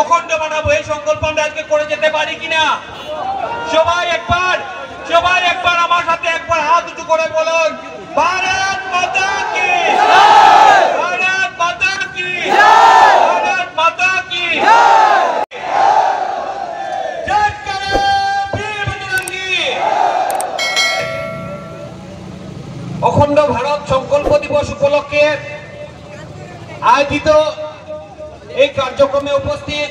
অখণ্ড বানাবো এই সংকল্প আমরা আজকে করে যেতে পারি কিনা? সবাই একবার সবাই একবার আমার সাথে একবার হাত উঁচু করে বলুন মাতা ভারত মাতা কি। অখণ্ড ভারত সংকল্প দিবস উপলক্ষে আয়োজিত এই কার্যক্রমে উপস্থিত